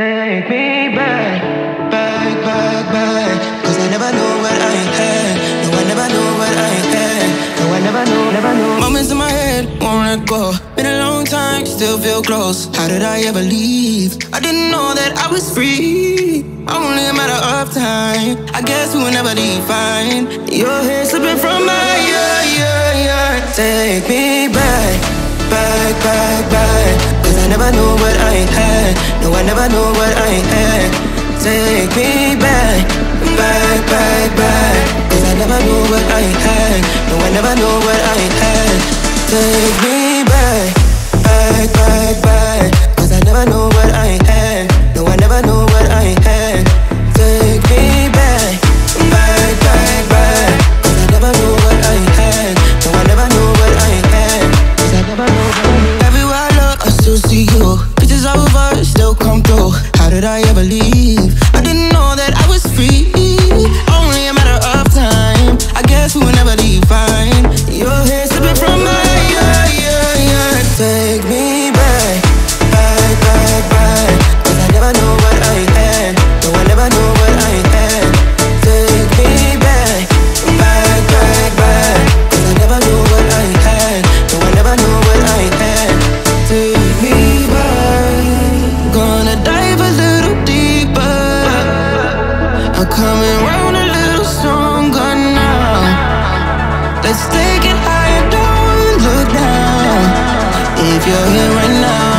Take me back, back, back, back. Cause I never know what I had. No, I never know what I had. No, I never know, never know. Moments in my head, won't let go. Been a long time, still feel close. How did I ever leave? I didn't know that I was free. Only a matter of time. I guess we will never define. Your hair slipping from my yeah, yeah, yeah. Take me back, back, back, back. Never know what I had. No, I never know what I had. Take me back, back, back, back. Cause I never know what I had. No, I never know what I had. Take me I? I didn't know that I was free. Only a matter of time. I guess we will never define. Your hair slipping from my yeah, yeah, yeah. Take me back, back, back, back. Cause I never know what I had. No, I never know what I had. coming round a little stronger now. Let's take it higher, don't look down. If you're here right now